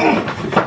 Mm.